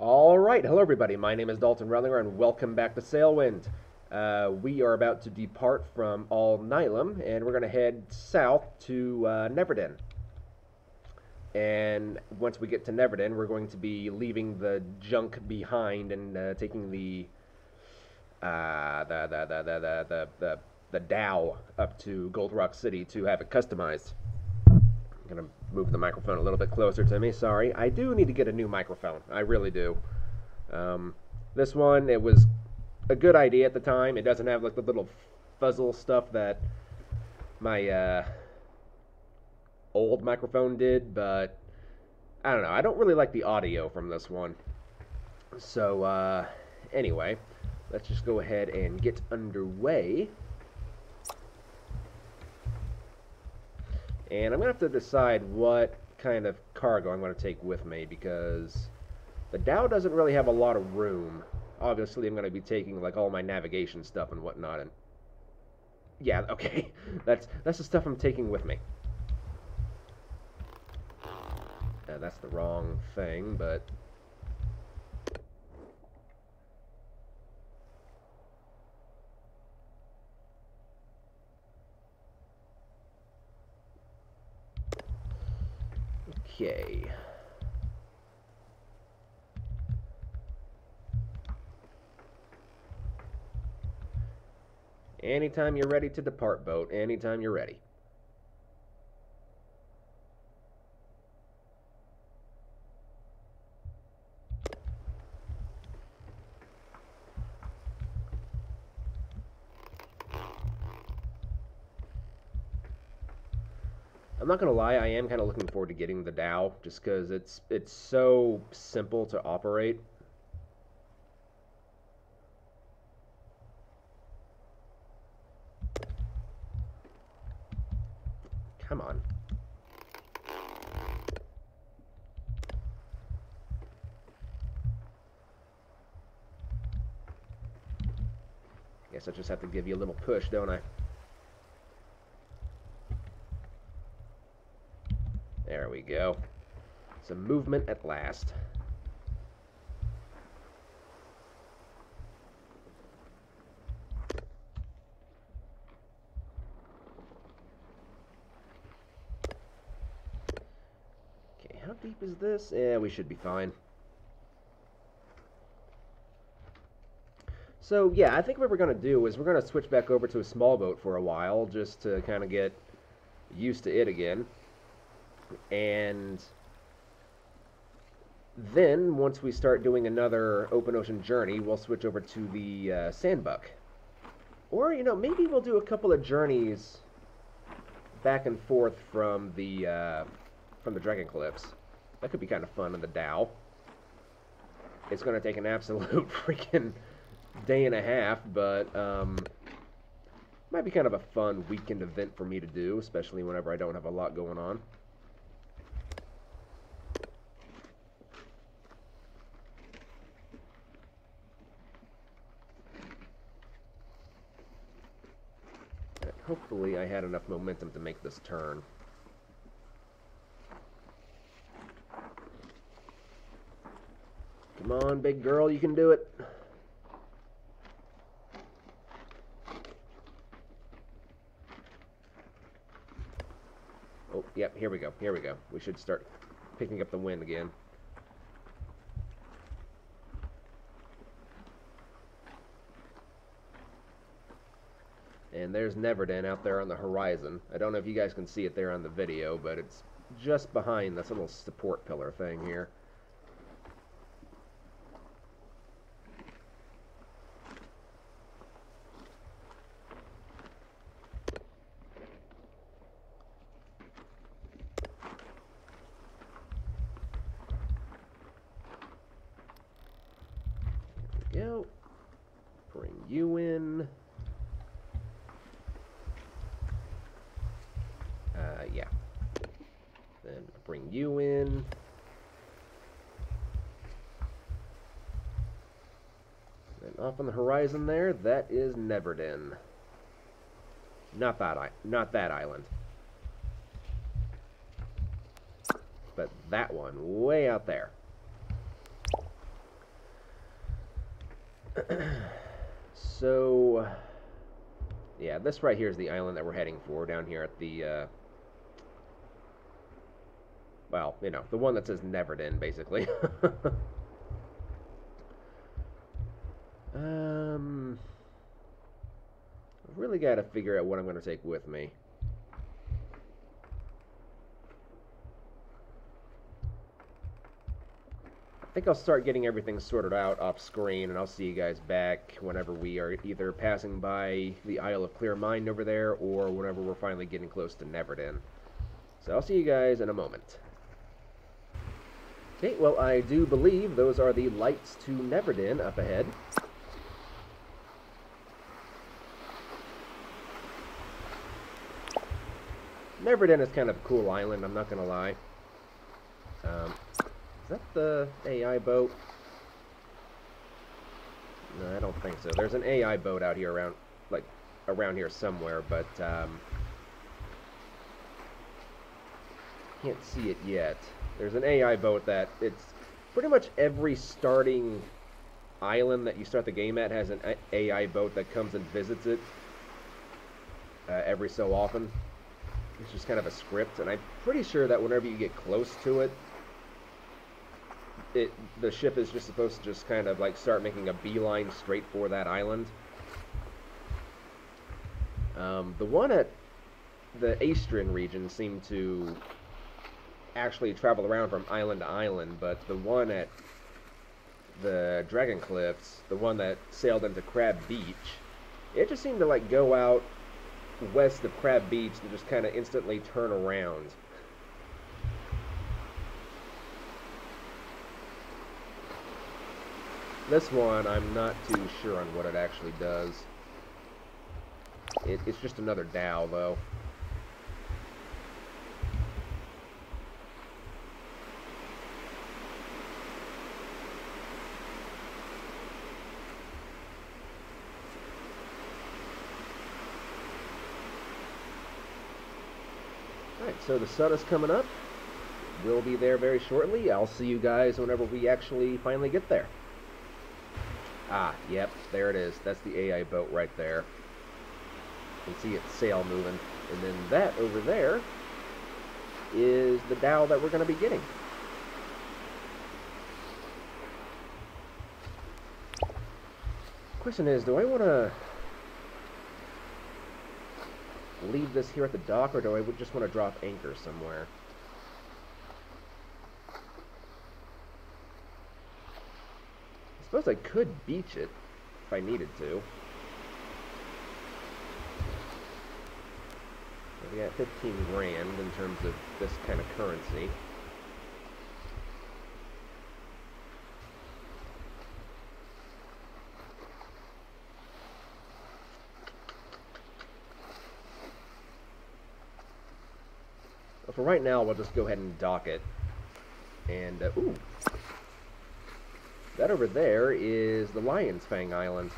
All right, hello everybody. My name is Dalton Reutlinger, and welcome back to Sailwind. Uh, we are about to depart from Alnylam, and we're going to head south to uh, Neverden. And once we get to Neverden, we're going to be leaving the junk behind and uh, taking the, uh, the, the, the the the the the the dhow up to Gold Rock City to have it customized. I'm going to move the microphone a little bit closer to me. Sorry. I do need to get a new microphone. I really do. Um, this one, it was a good idea at the time. It doesn't have like the little fuzzle stuff that my uh, old microphone did, but I don't know. I don't really like the audio from this one. So, uh, anyway, let's just go ahead and get underway. And I'm going to have to decide what kind of cargo I'm going to take with me because the dhow doesn't really have a lot of room. Obviously, I'm going to be taking like all my navigation stuff and whatnot. And yeah, okay, that's that's the stuff I'm taking with me. Uh, that's the wrong thing, but Okay. Anytime you're ready to depart, boat. Anytime you're ready. Not gonna lie, I am kind of looking forward to getting the dhow, just because it's it's so simple to operate. Come on. Guess I just have to give you a little push, don't I? There we go. Some movement at last. Okay, how deep is this? Yeah, we should be fine. So, yeah, I think what we're going to do is we're going to switch back over to a small boat for a while, just to kind of get used to it again. And then, once we start doing another open ocean journey, we'll switch over to the uh, Sanbuq. Or, you know, maybe we'll do a couple of journeys back and forth from the uh, from the Dragon Cliffs. That could be kind of fun in the dhow. It's going to take an absolute freaking day and a half, but um, might be kind of a fun weekend event for me to do, especially whenever I don't have a lot going on. Hopefully I had enough momentum to make this turn. Come on, big girl, you can do it. Oh, yep, here we go, here we go. We should start picking up the wind again. And there's Neverden out there on the horizon. I don't know if you guys can see it there on the video, but it's just behind this little support pillar thing here. There we go. Bring you in. Uh, yeah. Then bring you in. And off on the horizon there, that is Neverden. Not that I, not that island. But that one, way out there. so, yeah, this right here is the island that we're heading for down here at the, uh, well, you know, the one that says Neverden, basically. um, I've really got to figure out what I'm going to take with me. I think I'll start getting everything sorted out off screen, and I'll see you guys back whenever we are either passing by the Isle of Clear Mind over there, or whenever we're finally getting close to Neverden. So I'll see you guys in a moment. Okay, well, I do believe those are the lights to Neverden up ahead. Neverden is kind of a cool island, I'm not going to lie. Um, that the AI boat? No, I don't think so. There's an AI boat out here around, like, around here somewhere, but, um, can't see it yet. There's an AI boat that, it's pretty much every starting island that you start the game at has an AI boat that comes and visits it uh, every so often. It's just kind of a script, and I'm pretty sure that whenever you get close to it, it the ship is just supposed to just kind of like start making a beeline straight for that island. Um, the one at the Aestrin region seemed to actually travel around from island to island, but the one at the Dragon Cliffs, the one that sailed into Crab Beach, it just seemed to like go out west of Crab Beach and just kind of instantly turn around. This one, I'm not too sure on what it actually does. It, it's just another dhow, though. So the sun is coming up. We'll be there very shortly. I'll see you guys whenever we actually finally get there. Ah, yep, there it is. That's the AI boat right there. You can see its sail moving. And then that over there is the dhow that we're going to be getting. Question is, do I want to leave this here at the dock, or do I just want to drop anchor somewhere? I suppose I could beach it if I needed to. We got 15 grand in terms of this kind of currency. For right now, we'll just go ahead and dock it. And, uh, ooh, that over there is the Lion's Fang Island.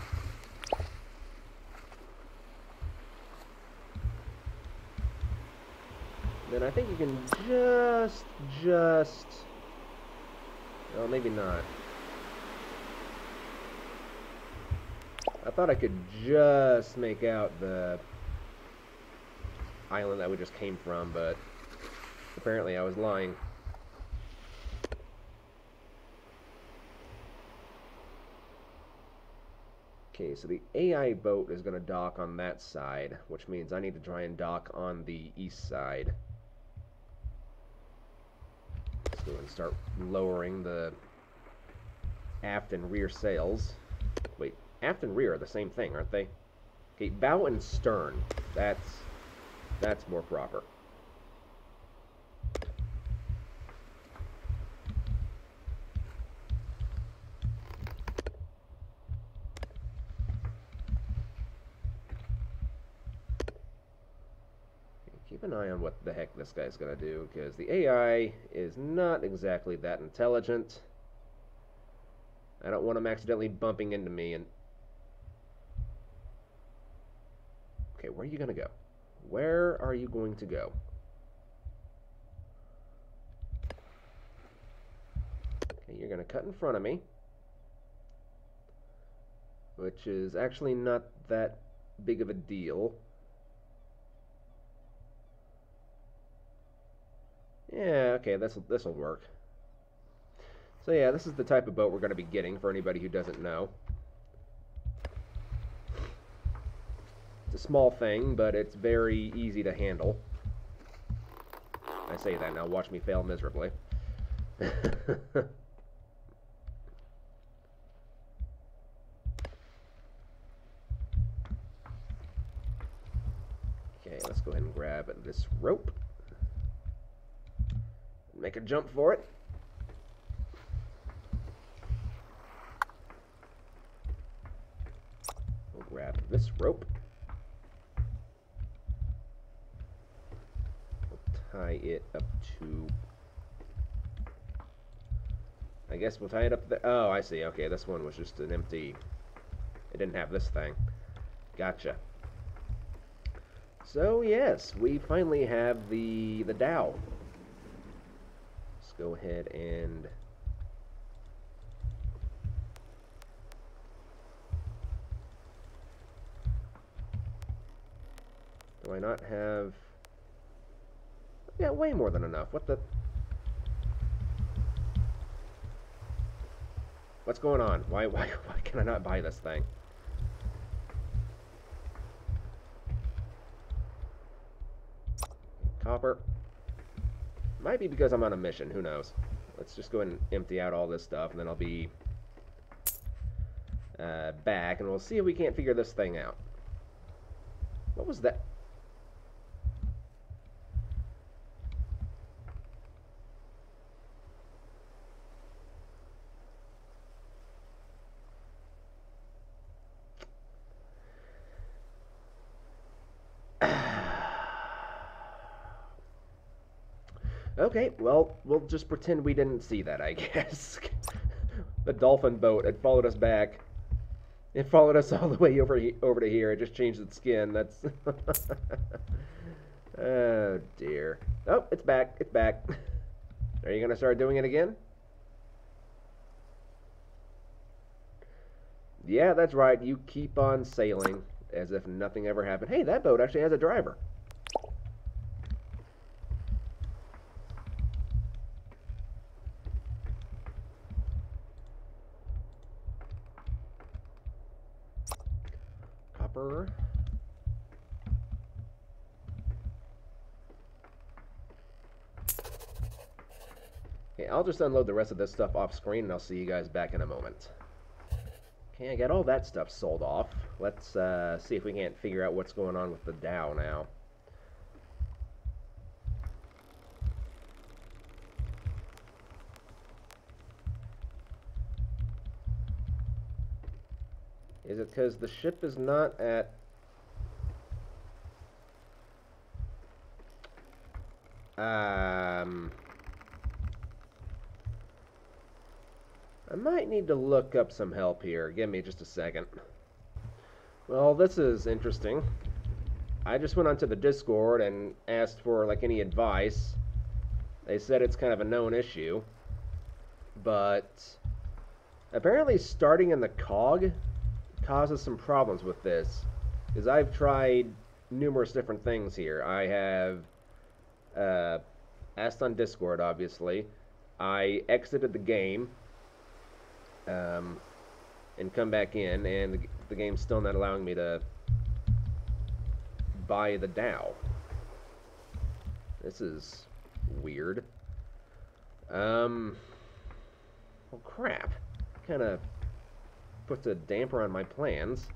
Then I think you can just, just... Well, maybe not. I thought I could just make out the island that we just came from, but apparently I was lying. Okay, so the AI boat is going to dock on that side, which means I need to try and dock on the east side. Let's go and start lowering the aft and rear sails. Wait, aft and rear are the same thing, aren't they? Okay, bow and stern. That's that's more proper. keep an eye on what the heck this guy's going to do, because the AI is not exactly that intelligent. I don't want him accidentally bumping into me and... Okay, where are you going to go? Where are you going to go? Okay, you're going to cut in front of me. which is actually not that big of a deal. Yeah, okay, this this will work. So yeah, this is the type of boat we're going to be getting for anybody who doesn't know. It's a small thing, but it's very easy to handle. I say that now, watch me fail miserably. Okay, let's go ahead and grab this rope. Make a jump for it. We'll grab this rope. We'll tie it up to... I guess we'll tie it up there. Oh, I see. Okay, this one was just an empty... It didn't have this thing. Gotcha. So yes, we finally have the the dhow. Go ahead and Do I not have Yeah, way more than enough. What the What's going on? Why why why can I not buy this thing? Copper. Might be because I'm on a mission. Who knows? Let's just go and empty out all this stuff, and then I'll be uh, back, and we'll see if we can't figure this thing out. What was that? Okay, well, we'll just pretend we didn't see that, I guess. the dolphin boat had followed us back. It followed us all the way over over to here. It just changed its skin. That's oh dear. Oh, it's back. It's back. Are you gonna start doing it again? Yeah, that's right. You keep on sailing as if nothing ever happened. Hey, that boat actually has a driver. Copper. Okay, I'll just unload the rest of this stuff off screen and I'll see you guys back in a moment. Okay, I got all that stuff sold off. Let's uh, see if we can't figure out what's going on with the Dow now. Because the ship is not at... Um... I might need to look up some help here. Give me just a second. Well, this is interesting. I just went onto the Discord and asked for like any advice. They said it's kind of a known issue. But apparently starting in the cog causes some problems with this. is I've tried numerous different things here. I have uh, asked on Discord, obviously. I exited the game um, and come back in, and the, game's still not allowing me to buy the dhow. This is weird. Um, well, crap. Kind of puts a damper on my plans.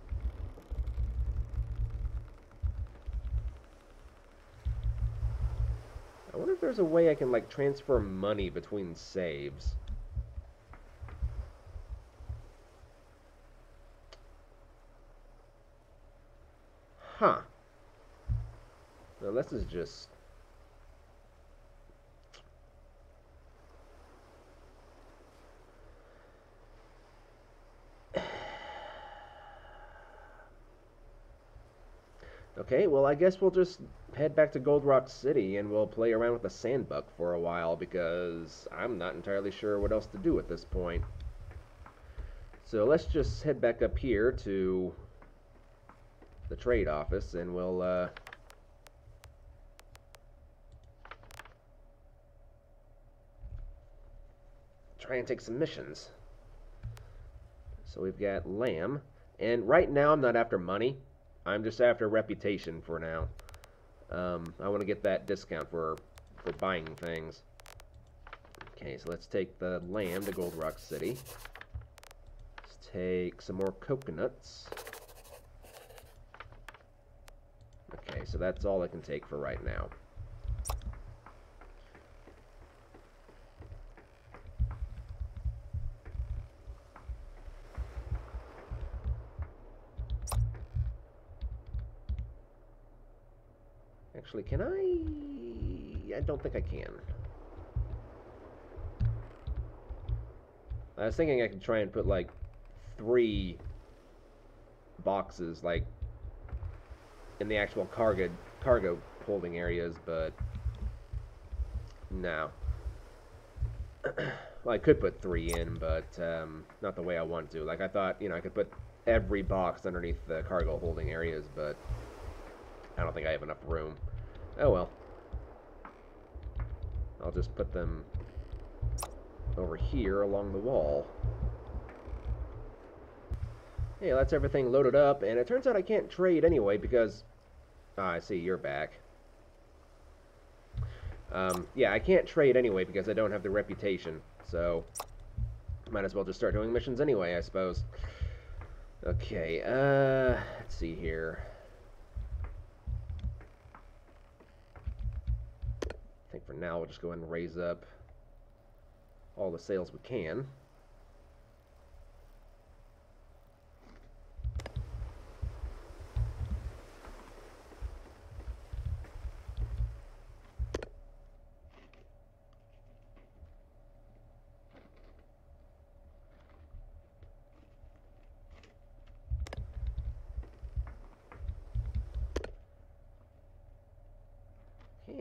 I wonder if there's a way I can, like, transfer money between saves. Huh. Now, this is just Okay, well, I guess we'll just head back to Gold Rock City and we'll play around with the Sanbuq for a while because I'm not entirely sure what else to do at this point. So let's just head back up here to the trade office and we'll uh, try and take some missions. So we've got Lamb. And right now I'm not after money. I'm just after reputation for now. Um, I want to get that discount for, for buying things. Okay, so let's take the land to Gold Rock City. Let's take some more coconuts. Okay, so that's all I can take for right now. Actually, can I? I don't think I can. I was thinking I could try and put like three boxes like in the actual cargo cargo holding areas, but no. well, I could put three in, but um, not the way I want to. Like I thought, you know, I could put every box underneath the cargo holding areas, but I don't think I have enough room. Oh well. I'll just put them over here along the wall. Hey, that's everything loaded up, and it turns out I can't trade anyway because... Ah, I see, you're back. Um, yeah, I can't trade anyway because I don't have the reputation, so... Might as well just start doing missions anyway, I suppose. Okay, uh... Let's see here. I think for now we'll just go ahead and raise up all the sales we can.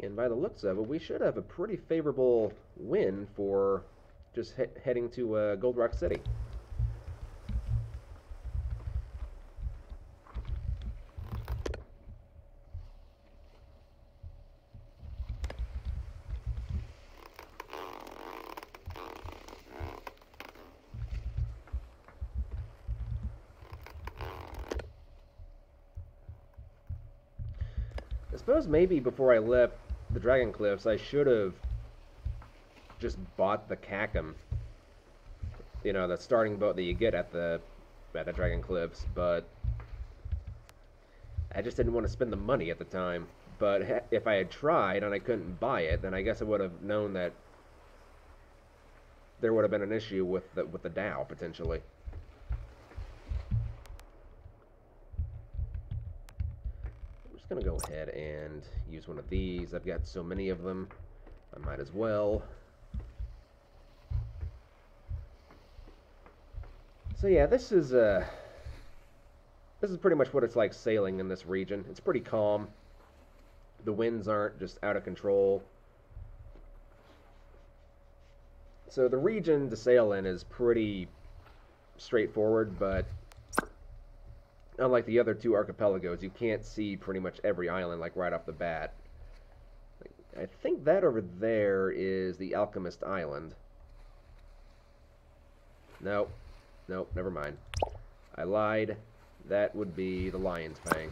And by the looks of it, we should have a pretty favorable win for just he heading to uh, Gold Rock City. I suppose maybe before I left the Dragon Cliffs, I should have just bought the Kakam. You know, the starting boat that you get at the at the Dragon Cliffs, but I just didn't want to spend the money at the time. But if I had tried and I couldn't buy it, then I guess I would have known that there would have been an issue with the with the dhow potentially. I'm gonna go ahead and use one of these. I've got so many of them, I might as well. So yeah, this is uh, this is pretty much what it's like sailing in this region. It's pretty calm. The winds aren't just out of control. So the region to sail in is pretty straightforward, but unlike the other two archipelagos, you can't see pretty much every island like right off the bat. I think that over there is the Alchemist Island. No, Nope, never mind. I lied. That would be the Lion's Fang.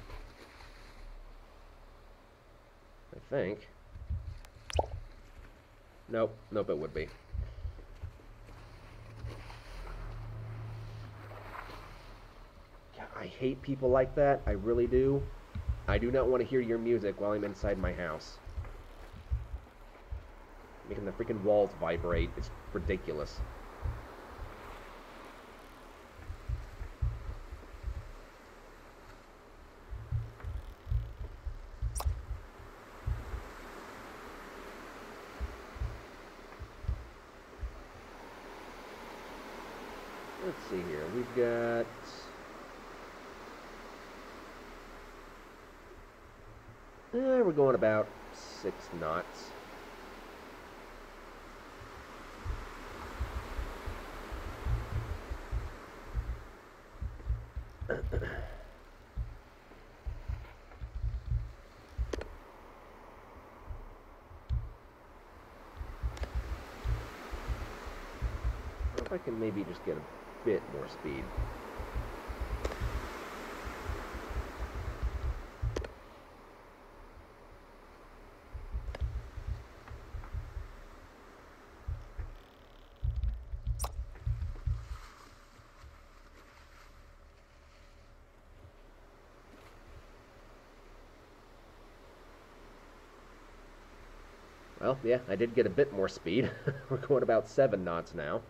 I think. Nope, nope, it would be. I hate people like that. I really do. I do not want to hear your music while I'm inside my house. Making the freaking walls vibrate. It's ridiculous. let's see here. We've got eh, we're going about six knots. I can maybe just get a bit more speed. Yeah, I did get a bit more speed. We're going about 7 knots now.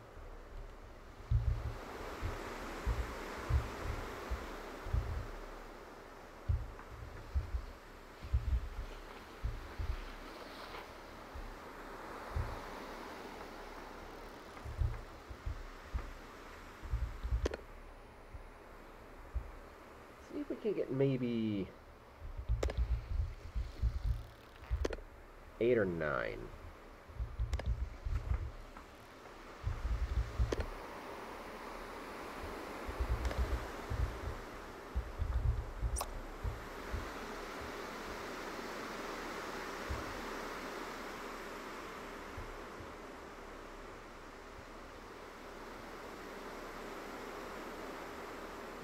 See if we can get maybe eight or nine.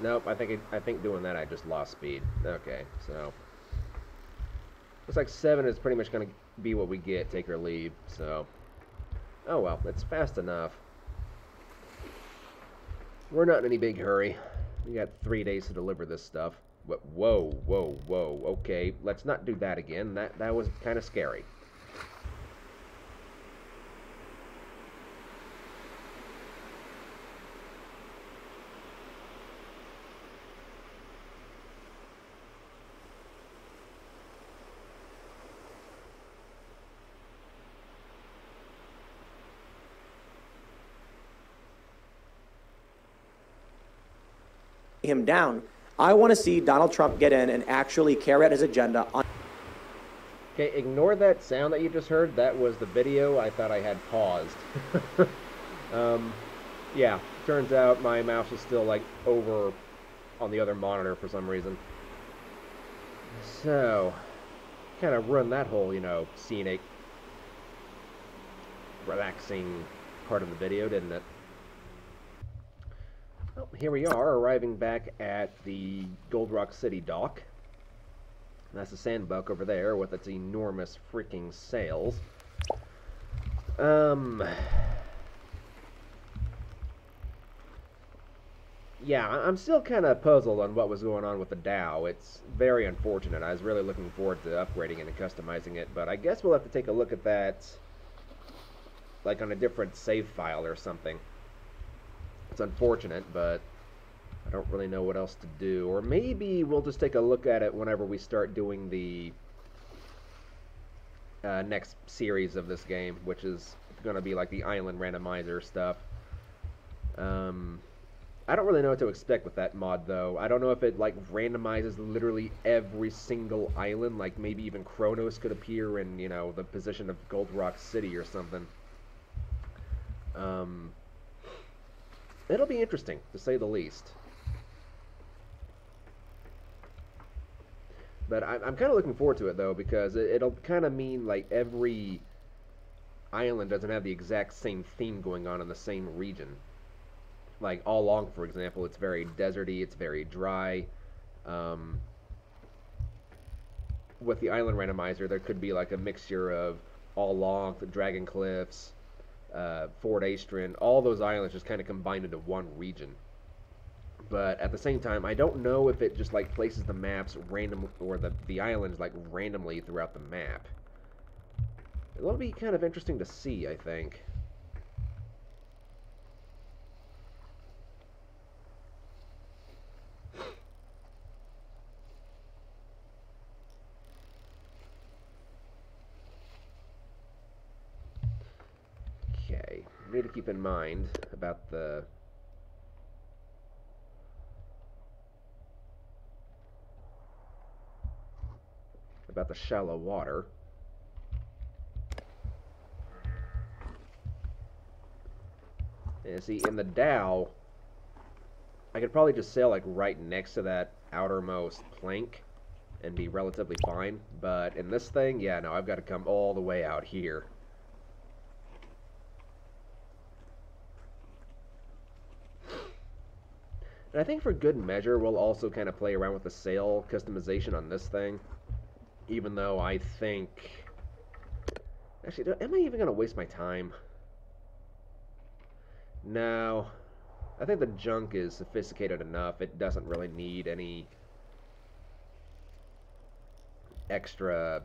Nope, I think it, I think doing that I just lost speed. Okay, so looks like seven is pretty much going to be what we get, take or leave. So, oh well, it's fast enough. We're not in any big hurry. We got three days to deliver this stuff. But whoa, whoa, whoa. Okay, let's not do that again. That that was kind of scary. Him down. I want to see Donald Trump get in and actually carry out his agenda on. Okay, ignore that sound that you just heard. That was the video I thought I had paused. um, yeah, turns out my mouse is still like over on the other monitor for some reason. So, kind of run that whole, you know, scenic, relaxing part of the video, didn't it? Well, here we are, arriving back at the Gold Rock City dock. That's the Sanbuq over there with its enormous freaking sails. Um... Yeah, I'm still kind of puzzled on what was going on with the dhow. It's very unfortunate. I was really looking forward to upgrading it and customizing it, but I guess we'll have to take a look at that like on a different save file or something. It's unfortunate, but I don't really know what else to do. Or maybe we'll just take a look at it whenever we start doing the uh, next series of this game, which is going to be like the island randomizer stuff. Um, I don't really know what to expect with that mod, though. I don't know if it, like, randomizes literally every single island. Like, maybe even Kronos could appear in, you know, the position of Gold Rock City or something. Um, it'll be interesting, to say the least. But I, I'm kind of looking forward to it, though, because it, it'll kind of mean, like, every island doesn't have the exact same theme going on in the same region. Like, all along, for example, it's very deserty, it's very dry. Um, with the island randomizer, there could be, like, a mixture of all along, the Dragon Cliffs, uh, Fort Aestrin, all those islands just kind of combined into one region. But at the same time, I don't know if it just like places the maps random or the the islands like randomly throughout the map. It'll be kind of interesting to see, I think. Okay, need to keep in mind about the about the shallow water. And see, in the dhow, I could probably just sail like right next to that outermost plank and be relatively fine. But in this thing, yeah, no, I've got to come all the way out here. And I think for good measure, we'll also kind of play around with the sail customization on this thing. Even though I think... Actually, am I even going to waste my time? No. I think the junk is sophisticated enough. It doesn't really need any extra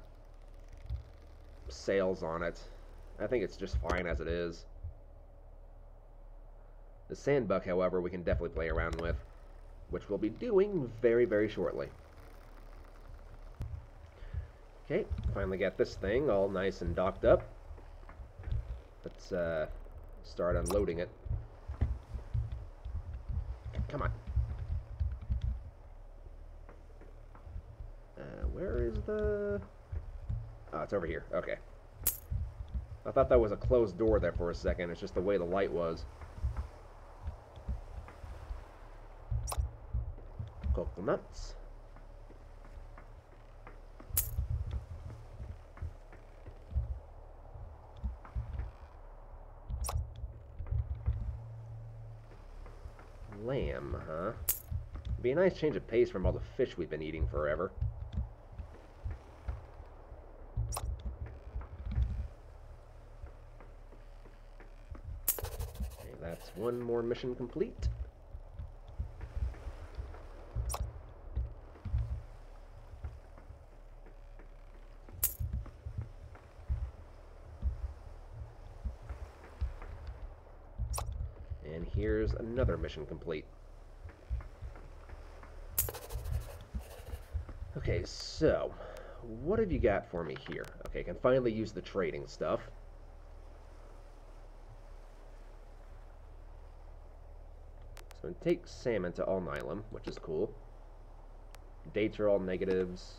sails on it. I think it's just fine as it is. The Sanbuq, however, we can definitely play around with, which we'll be doing very, very shortly. Okay, finally got this thing all nice and docked up. Let's uh, start unloading it. Come on. Uh, where is the... Oh, it's over here. Okay. I thought that was a closed door there for a second. It's just the way the light was. Coconuts. Lamb, huh? Be a nice change of pace from all the fish we've been eating forever. Okay, that's one more mission complete. And here's another mission complete. Okay, so, what have you got for me here? Okay, I can finally use the trading stuff. So I'm take salmon to Alnylam, which is cool. Dates are all negatives.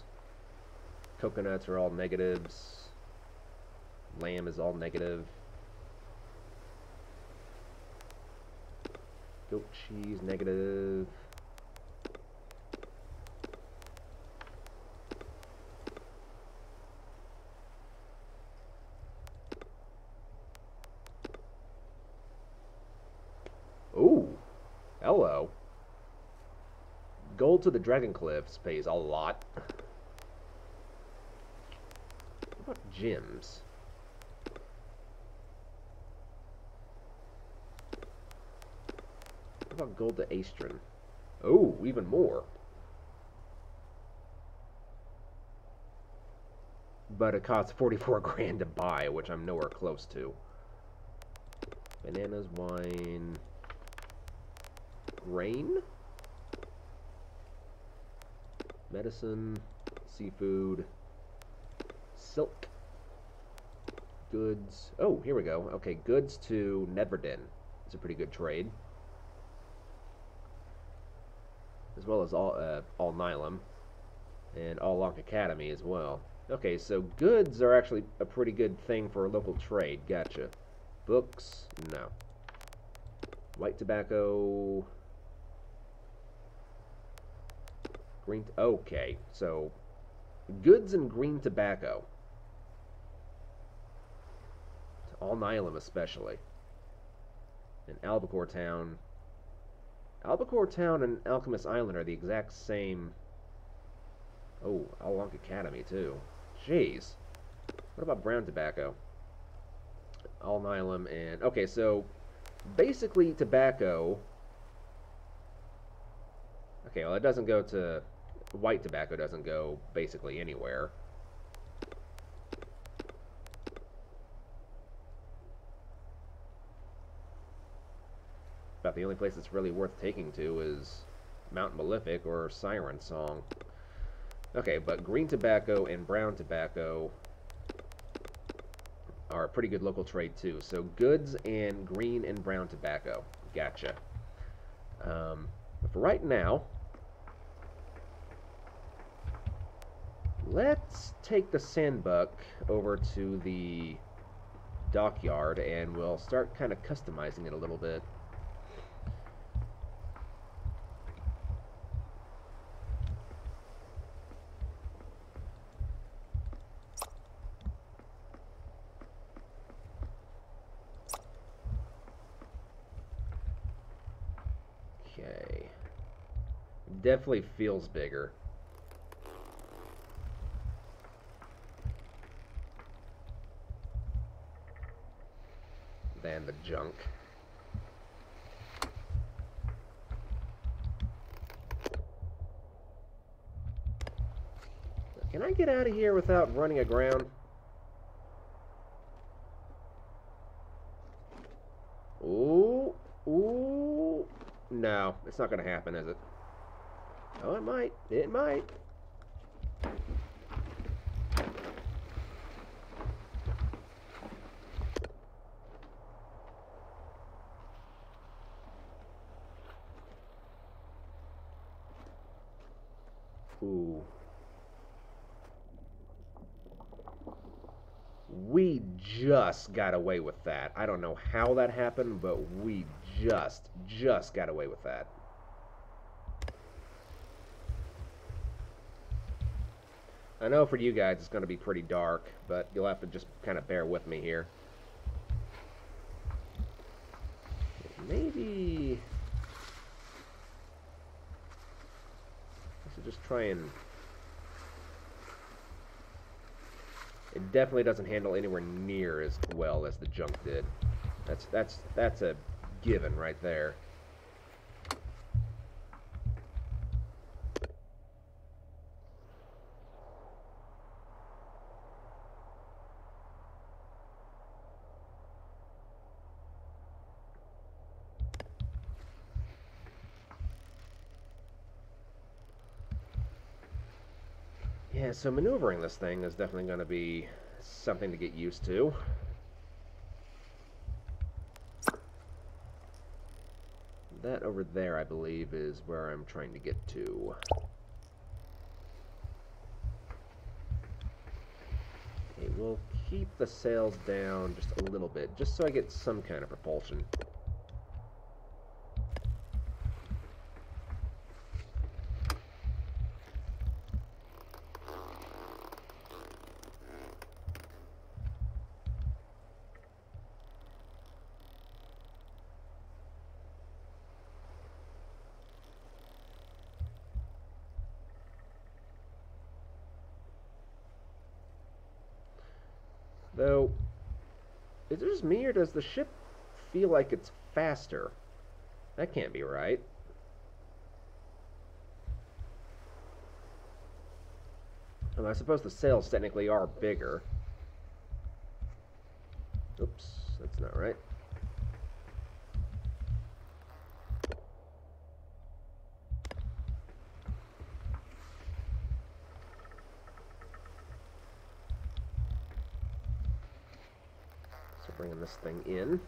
Coconuts are all negatives. Lamb is all negative. Goat cheese, negative. Ooh, hello. Gold to the Dragon Cliffs pays a lot. What about gems? About gold to Aestrin? Oh, even more. But it costs 44 grand to buy, which I'm nowhere close to. Bananas, wine, grain, medicine, seafood, silk, goods. Oh, here we go. Okay, goods to Neverden. It's a pretty good trade. As well as all uh, Alnylam and Al'Ankh Academy as well. Okay, so goods are actually a pretty good thing for local trade. Gotcha. Books, no. White tobacco, Green. okay, so goods and green tobacco. Alnylam especially. And Albacore Town. Albacore Town and Alchemist Island are the exact same. Oh, Al'Ankh Academy too. Jeez. What about brown tobacco? Alnylam and okay, so basically tobacco. Okay, well it doesn't go to white tobacco doesn't go basically anywhere. The only place that's really worth taking to is Mount Malefic or Siren Song. Okay, but green tobacco and brown tobacco are a pretty good local trade too. So goods and green and brown tobacco. Gotcha. Um, for right now, Let's take the Sanbuq over to the dockyard and we'll start kind of customizing it a little bit. Okay. Definitely feels bigger. Than the junk. Can I get out of here without running aground? Ooh, ooh. No, it's not going to happen, is it? Oh, it might. It might. Ooh. We just got away with that. I don't know how that happened, but we just, just got away with that. I know for you guys it's going to be pretty dark, but you'll have to just kind of bear with me here. Maybe... I should just try and... It definitely doesn't handle anywhere near as well as the junk did. That's that's that's a given right there. Yeah, so maneuvering this thing is definitely going to be something to get used to. That over there, I believe, is where I'm trying to get to. Okay, we'll keep the sails down just a little bit, just so I get some kind of propulsion. Though, is it just me or does the ship feel like it's faster? That can't be right. Well, I suppose the sails technically are bigger. Oops, that's not right. So bringing this thing in.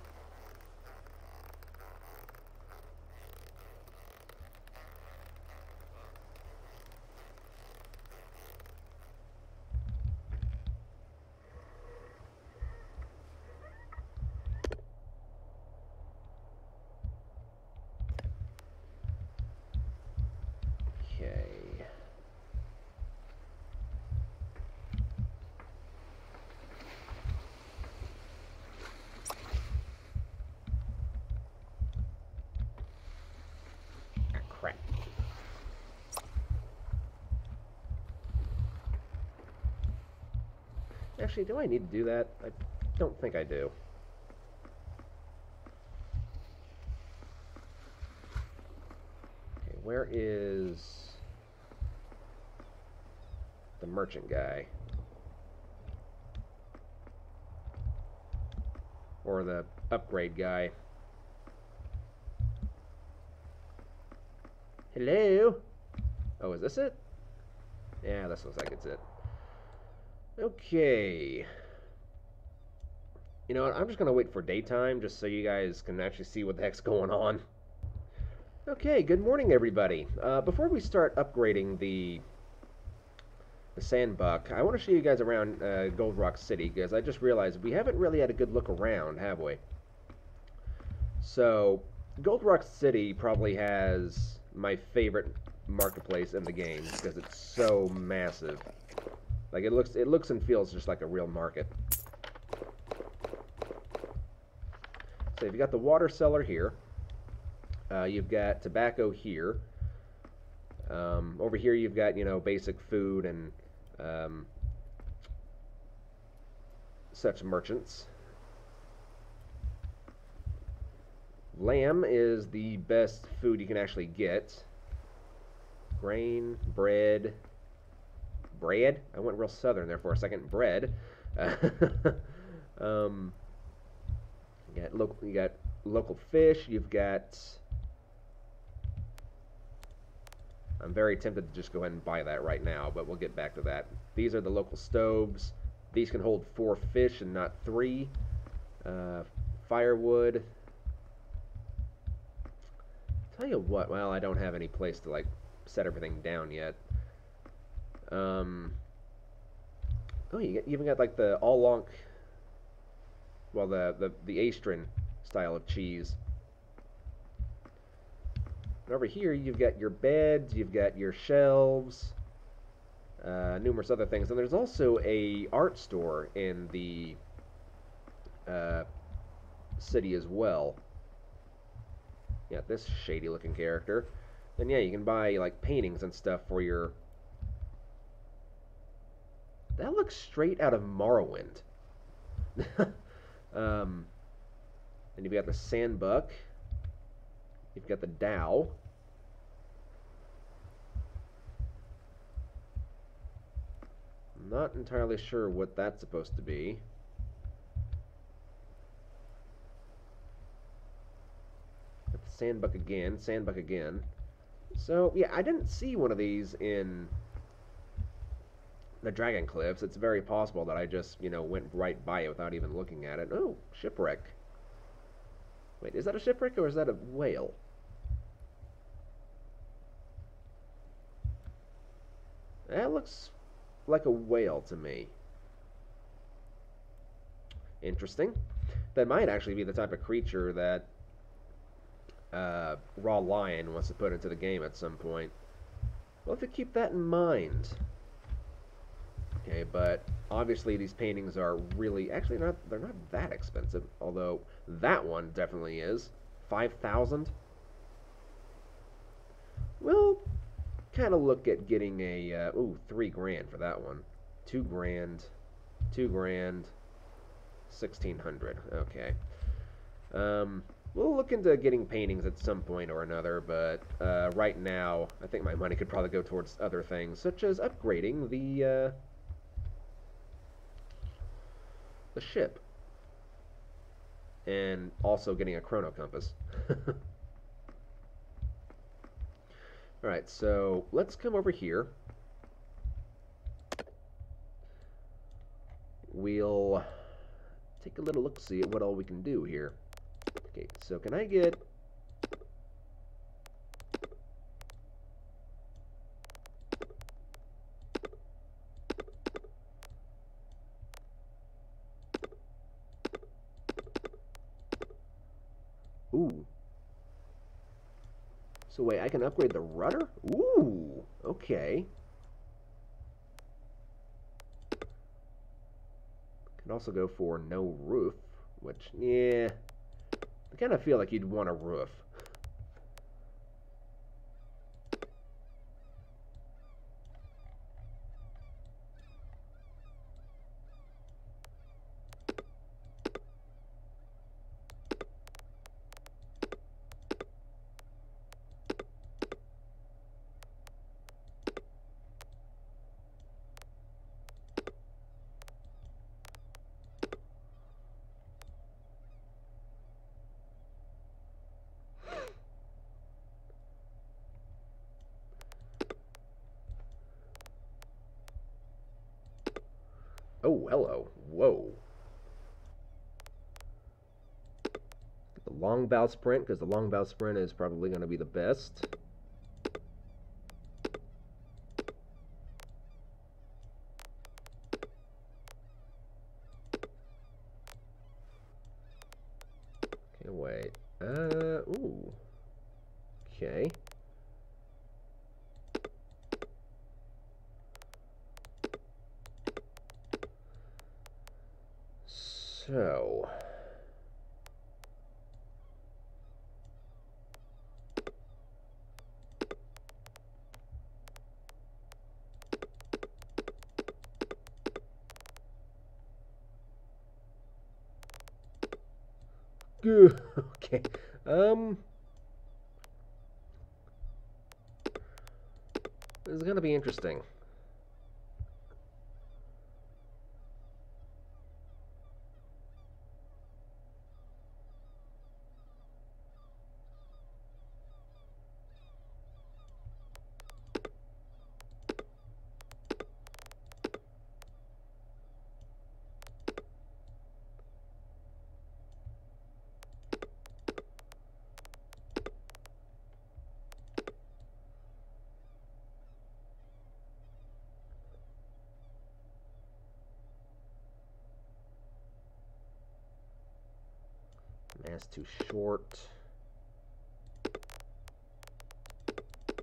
Okay. Ah, crap. Actually, do I need to do that? I don't think I do. Okay, where is the merchant guy? Or the upgrade guy? Hello? Oh, is this it? Yeah, this looks like it's it. Okay. You know what? I'm just going to wait for daytime just so you guys can actually see what the heck's going on. Okay, good morning, everybody. Uh, before we start upgrading the the Sanbuq, I want to show you guys around uh, Gold Rock City because I just realized we haven't really had a good look around, have we? So, Gold Rock City probably has my favorite marketplace in the game because it's so massive. Like it looks, it looks and feels just like a real market. So you've got the water cellar here. Uh, you've got tobacco here. Um, over here, you've got you know basic food and um, such merchants. Lamb is the best food you can actually get. Grain, bread, bread. I went real southern there for a second. Bread. um, you got local. You got local fish. You've got. I'm very tempted to just go ahead and buy that right now, but we'll get back to that. These are the local stoves. These can hold four fish and not three. Uh, firewood. Tell you what, well, I don't have any place to like set everything down yet. Um, oh, you, even got like the all well, the the the Aestrin style of cheese. And over here, you've got your beds, you've got your shelves, uh, numerous other things, and there's also a art store in the uh, city as well. Yeah, this shady looking character. And yeah, you can buy like paintings and stuff for your. That looks straight out of Morrowind. um, and you've got the Sanbuq. You've got the Dhow. Not entirely sure what that's supposed to be. Got the Sanbuq again, Sanbuq again. So, yeah, I didn't see one of these in the Dragon Cliffs. It's very possible that I just, you know, went right by it without even looking at it. Oh, shipwreck. Wait, is that a shipwreck or is that a whale? That looks like a whale to me. Interesting. That might actually be the type of creature that uh, Raw Lion wants to put into the game at some point. We'll have to keep that in mind. Okay, but obviously these paintings are really actually not they're not that expensive, although that one definitely is. Five thousand? We'll kind of look at getting a uh, ooh three grand for that one. Two grand, two grand, sixteen hundred. Okay. Um, we'll look into getting paintings at some point or another, but uh, right now, I think my money could probably go towards other things, such as upgrading the uh, the ship, and also getting a chrono compass. All right, so let's come over here. We'll take a little look see at what all we can do here. Okay, so can I get... Ooh. So wait, I can upgrade the rudder? Ooh, okay. Can also go for no roof, which, yeah, I kind of feel like you'd want a roof. Oh, hello. Whoa. Get the long bowsprit, because the long bowsprit is probably going to be the best. Okay, wait. Uh, ooh. Okay. So, Okay. Um. This is gonna be interesting. Mass too short.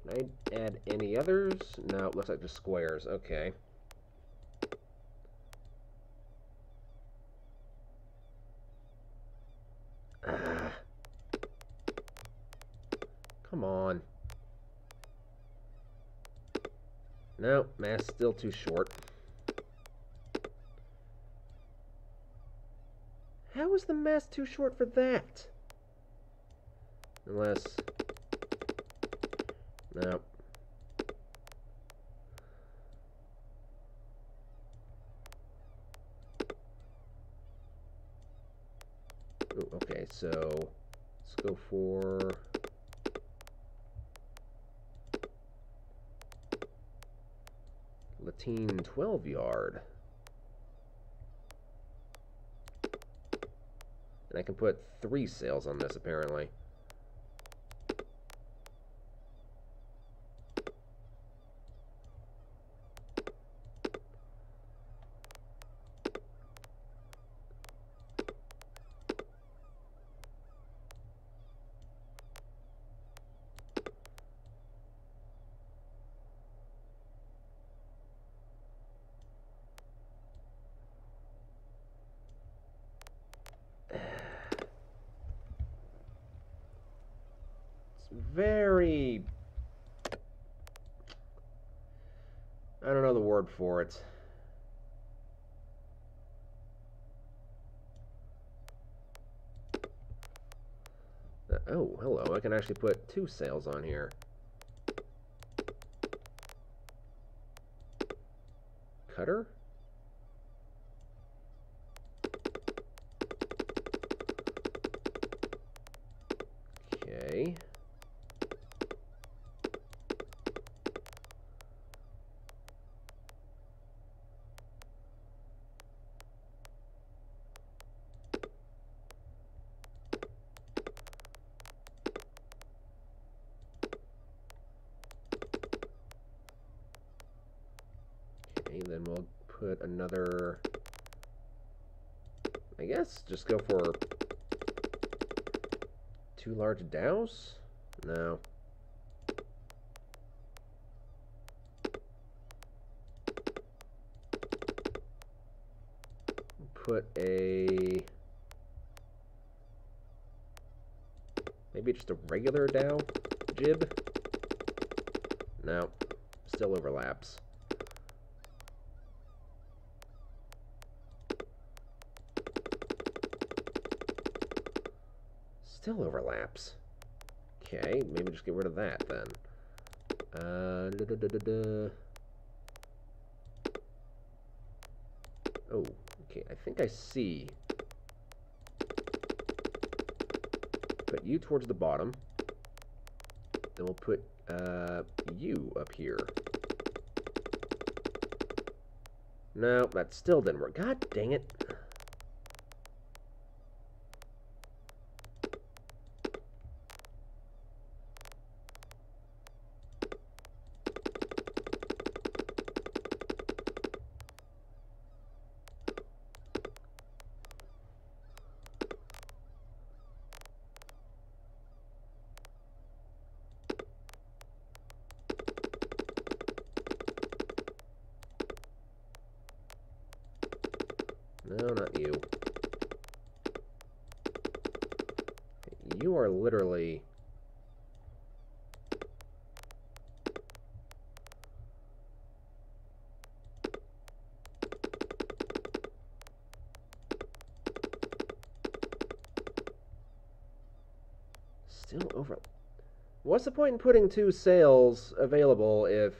Can I add any others? No, it looks like just squares. Okay. Ah. Come on. No, mass still too short. How the mass too short for that? Unless... No. Ooh, okay, so let's go for lateen 12 yard. And I can put three sails on this, apparently. Very I don't know the word for it. Uh, oh, hello. I can actually put two sails on here. Cutter? Okay. Okay, then we'll put another, Guess, just go for two large dhows? No. Put a, maybe just a regular dhow jib? No, still overlaps. Still overlaps. Okay, maybe just get rid of that then. Uh, da -da -da Oh, okay, I think I see. Put you towards the bottom. Then we'll put uh, you up here. No, that still didn't work. God dang it. What's the point in putting two sails available if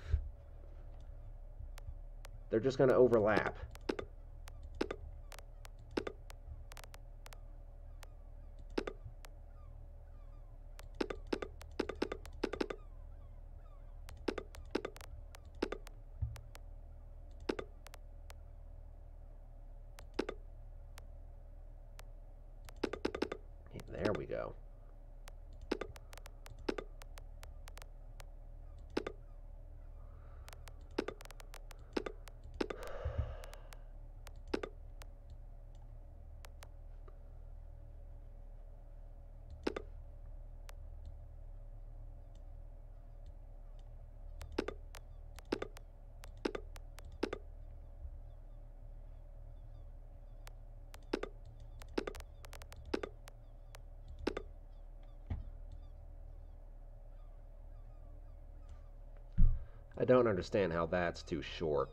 they're just going to overlap? There we go. I don't understand how that's too short.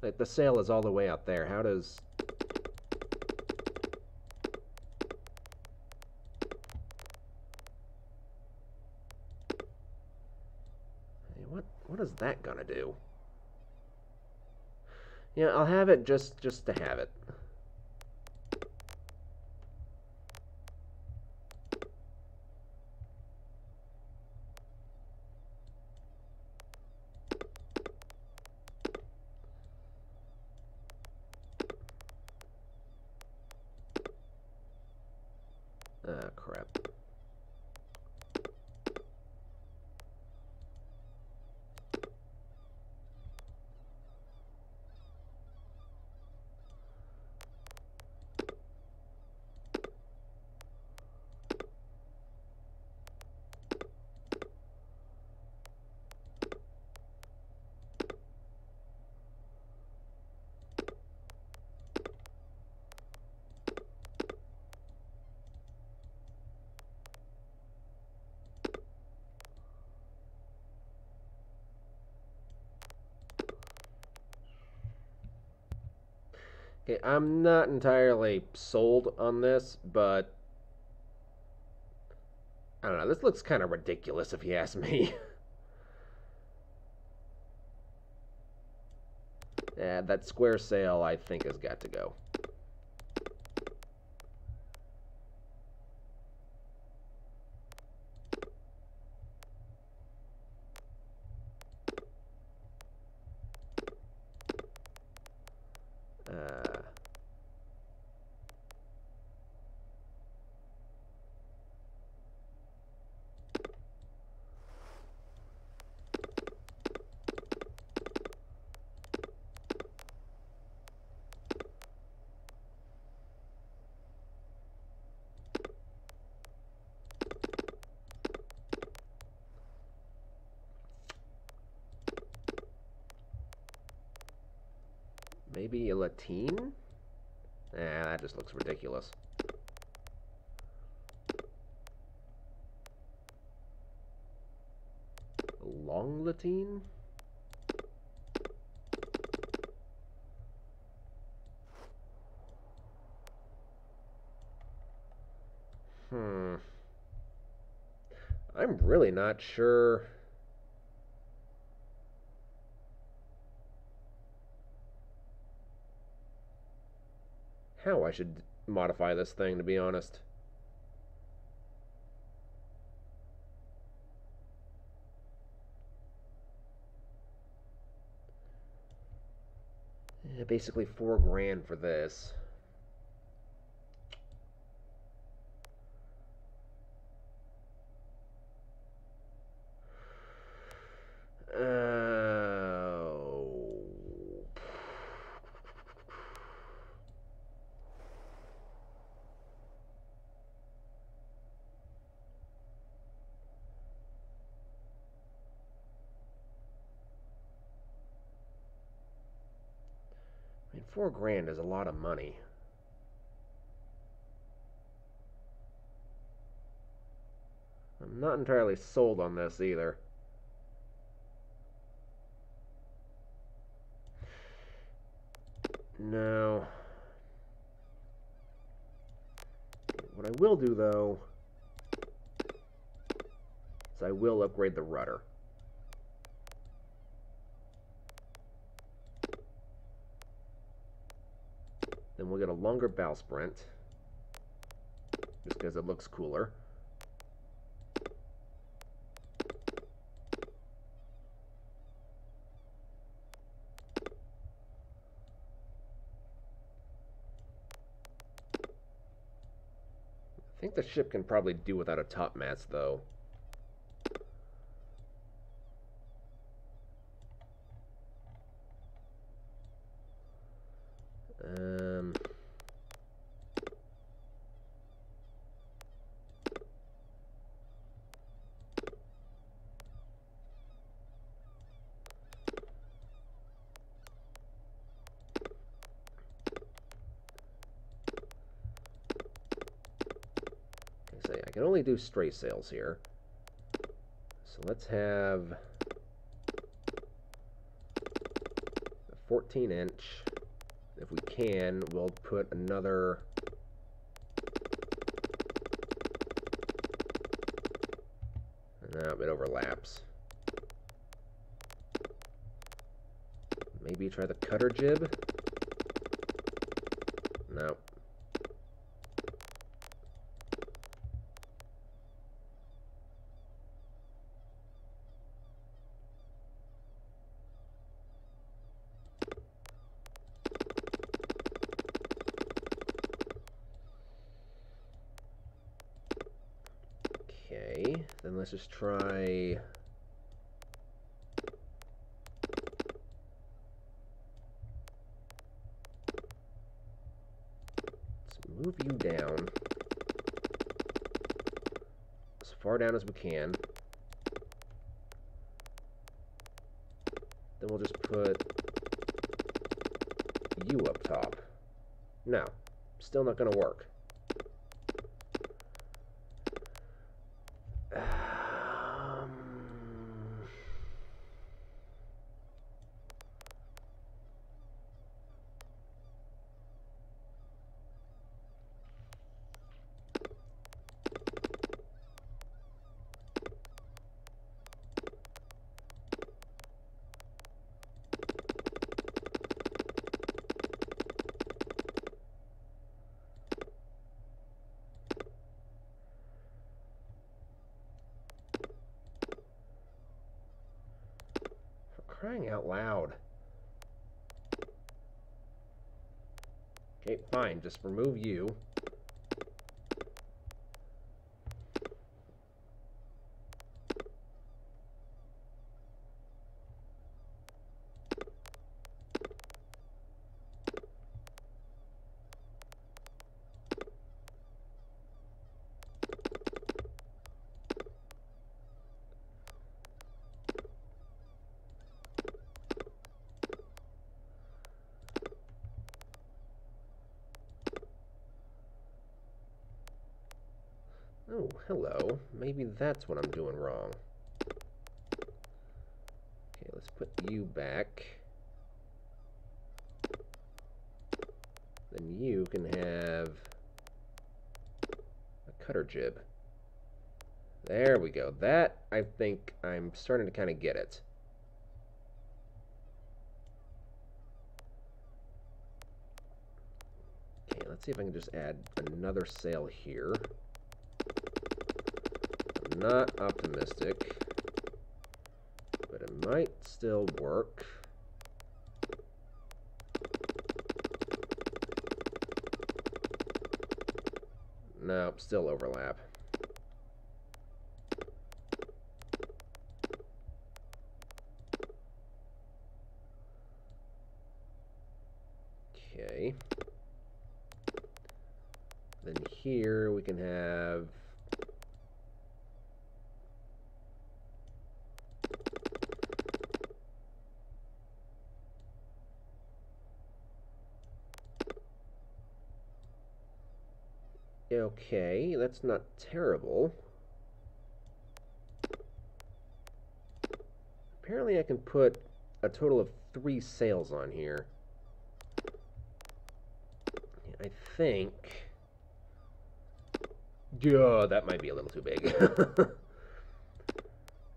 Like, the sail is all the way out there. How does... Hey, what, what is that gonna do? Yeah, I'll have it just, just to have it. Ah, crap. Okay, I'm not entirely sold on this, but I don't know. This looks kind of ridiculous if you ask me. yeah, that square sail I think has got to go. Uh, maybe a lateen? Nah, that just looks ridiculous. Long lateen? Hmm. I'm really not sure. How I should modify this thing, to be honest. Basically four grand for this. Oh. I mean, four grand is a lot of money. I'm not entirely sold on this either. No. What I will do, though, is I will upgrade the rudder. Then we'll get a longer bowsprit, just because it looks cooler. I think the ship can probably do without a topmast, though. Um... Okay, so I can only do stray sails here. So let's have a 14 inch. If we can, we'll put another No, it overlaps. Maybe try the cutter jib? No. Okay, then let's just try. Let's move you down as far down as we can. Then we'll just put you up top. No, still not going to work. Um, For crying out loud. Okay, fine. Just remove you. Oh, hello. Maybe that's what I'm doing wrong. Okay, let's put you back. Then you can have a cutter jib. There we go. That, I think, I'm starting to kind of get it. Okay, let's see if I can just add another sail here. Not optimistic, but it might still work. Nope, still overlap. Okay. Then here we can have Okay, that's not terrible. Apparently I can put a total of three sails on here. I think Yeah, that might be a little too big. I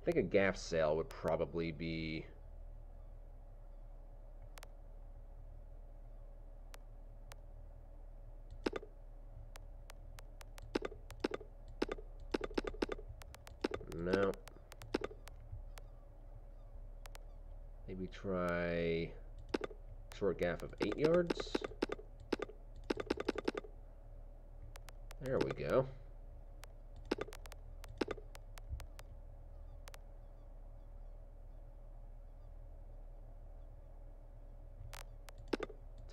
think a gaff sail would probably be... No. Maybe try short gaff of 8 yards. There we go.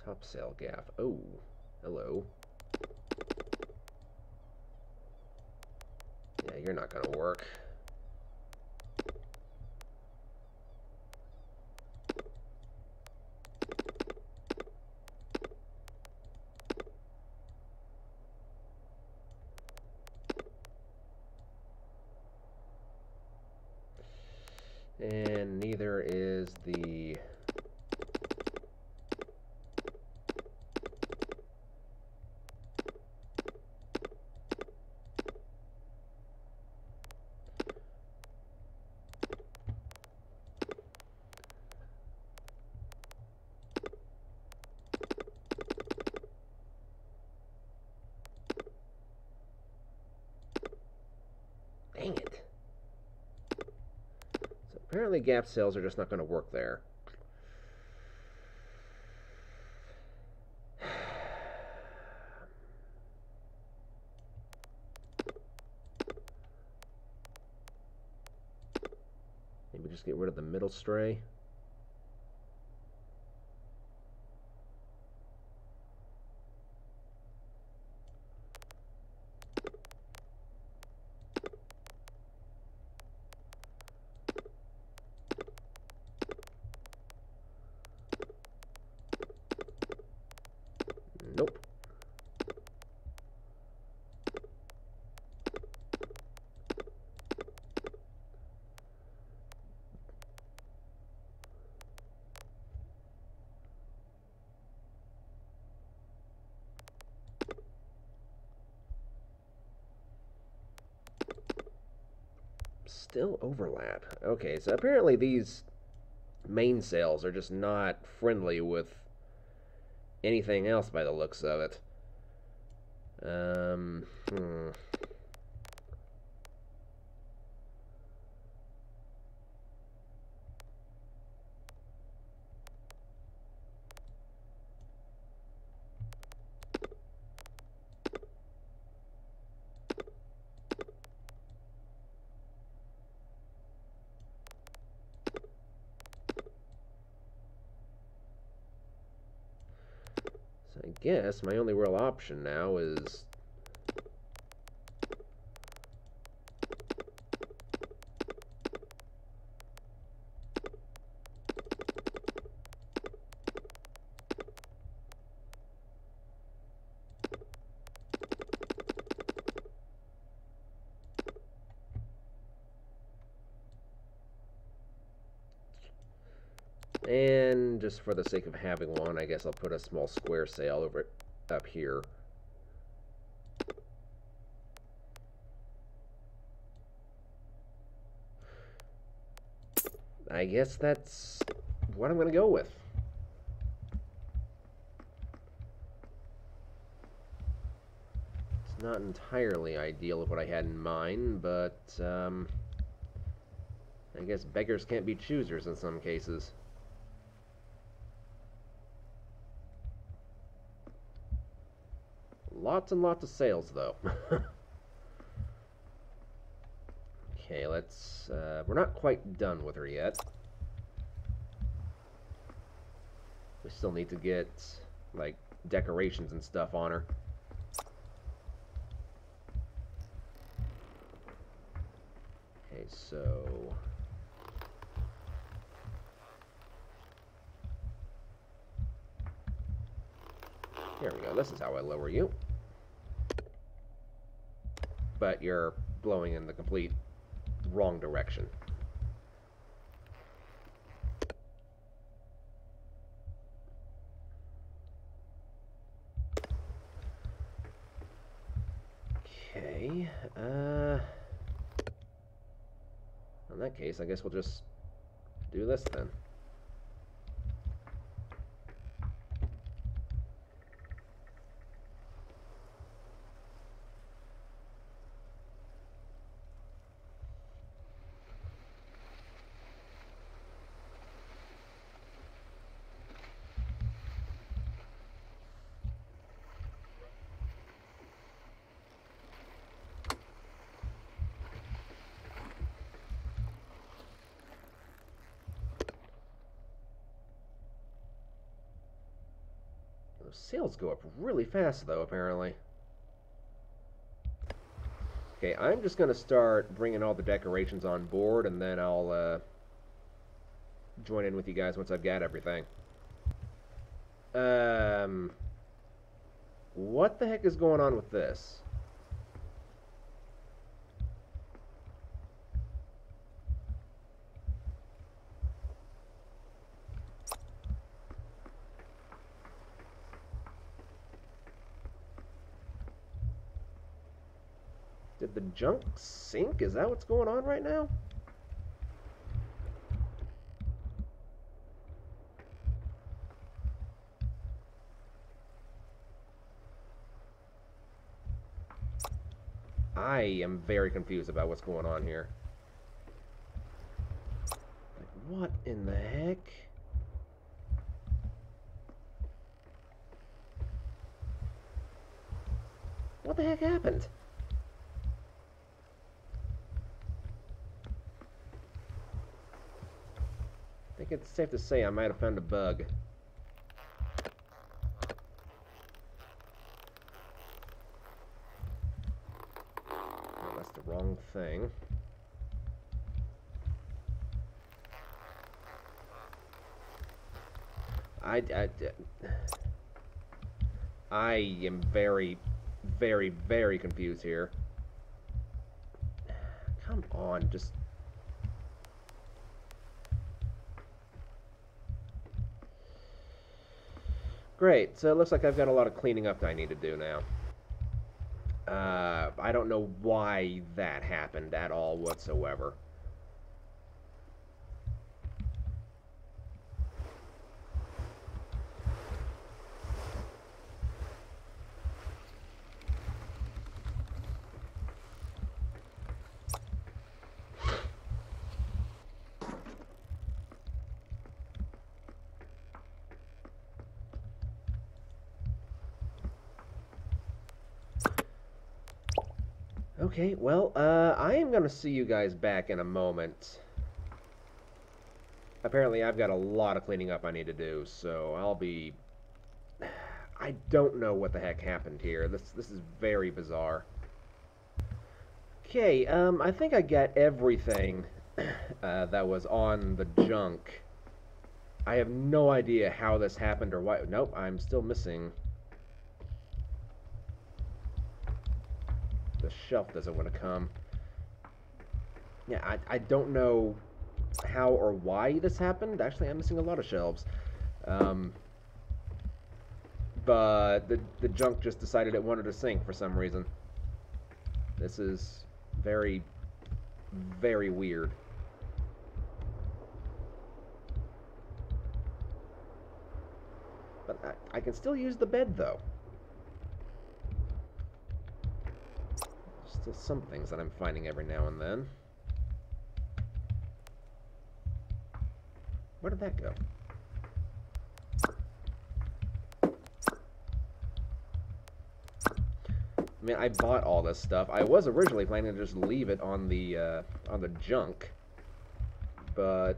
Topsail gaff. Oh, hello. Yeah, you're not going to work. And neither is the Dang it. Gaff sails are just not going to work there. Maybe just get rid of the middle stray. Nope. Still overlap. Okay, so apparently these mainsails are just not friendly with anything else by the looks of it. Um, hmm. So I guess my only real option now is And just for the sake of having one, I guess I'll put a small square sail over it up here. I guess that's what I'm going to go with. It's not entirely ideal of what I had in mind, but um, I guess beggars can't be choosers in some cases. Lots and lots of sails, though. okay, let's... Uh, we're not quite done with her yet. We still need to get, like, decorations and stuff on her. Okay, so... There we go. This is how I lower you. But you're blowing in the complete wrong direction. Okay. Uh... In that case, I guess we'll just do this then. Those sails go up really fast, though, apparently. Okay, I'm just going to start bringing all the decorations on board, and then I'll uh, join in with you guys once I've got everything. Um, what the heck is going on with this? The junk sink? Is that what's going on right now? I am very confused about what's going on here. Like, what in the heck? What the heck happened? Think it's safe to say I might have found a bug. That's the wrong thing. I, I, I am very, very, very confused here. Come on, just Great, so it looks like I've got a lot of cleaning up I need to do now. Uh, I don't know why that happened at all whatsoever. Okay, well, uh, I am going to see you guys back in a moment. Apparently, I've got a lot of cleaning up I need to do, so I'll be... I don't know what the heck happened here. This, this is very bizarre. Okay, um, I think I got everything uh, that was on the junk. I have no idea how this happened or why... Nope, I'm still missing... the shelf doesn't want to come. Yeah, I, I don't know how or why this happened. Actually, I'm missing a lot of shelves. Um, but the, the junk just decided it wanted to sink for some reason. This is very, very weird. But I, I can still use the bed, though. Some things that I'm finding every now and then. Where did that go? I mean, I bought all this stuff. I was originally planning to just leave it on the uh, on the junk, but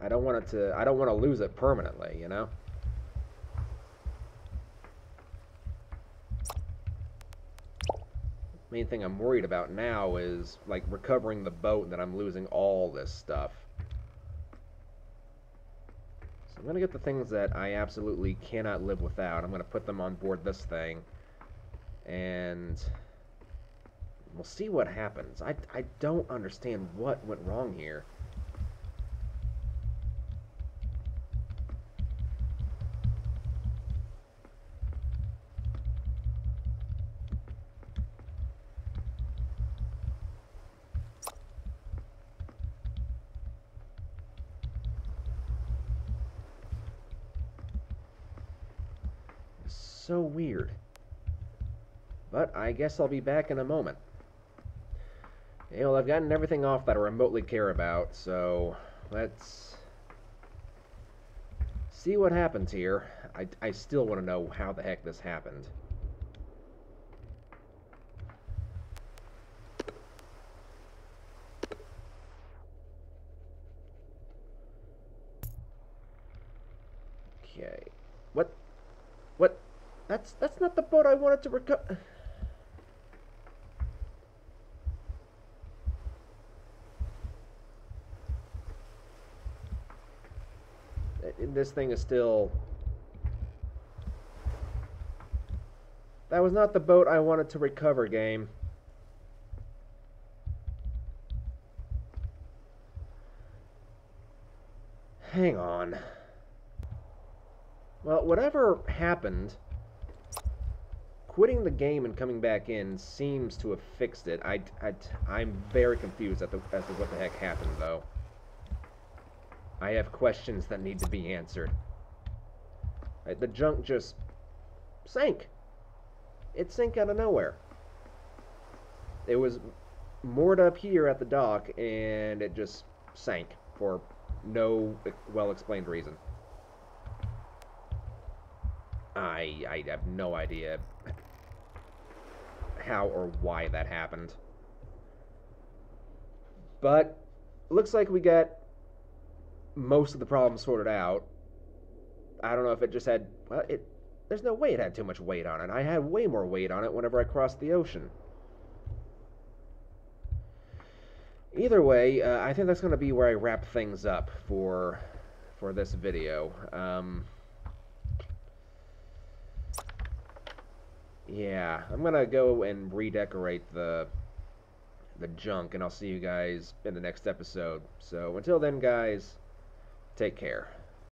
I don't want it to. I don't want to lose it permanently, you know. Main thing I'm worried about now is like recovering the boat and that I'm losing all this stuff. So I'm gonna get the things that I absolutely cannot live without. I'm gonna put them on board this thing and we'll see what happens. I, I don't understand what went wrong here. so weird. But I guess I'll be back in a moment. Yeah, well, I've gotten everything off that I remotely care about, so let's see what happens here. I, I still want to know how the heck this happened. Okay. What? What? That's that's not the boat I wanted to recover. This thing is still. That was not the boat I wanted to recover, game. Hang on. Well, whatever happened, quitting the game and coming back in seems to have fixed it. I, I, I'm very confused at the, as to what the heck happened, though. I have questions that need to be answered. Right, the junk just sank. It sank out of nowhere. It was moored up here at the dock, and it just sank for no well-explained reason. I, I have no idea how or why that happened. But looks like we got most of the problems sorted out. I don't know if it just had well, it. There's no way it had too much weight on it. I had way more weight on it whenever I crossed the ocean. Either way, uh, I think that's going to be where I wrap things up for for this video. Um, Yeah, I'm gonna go and redecorate the the junk, and I'll see you guys in the next episode. So until then, guys, take care.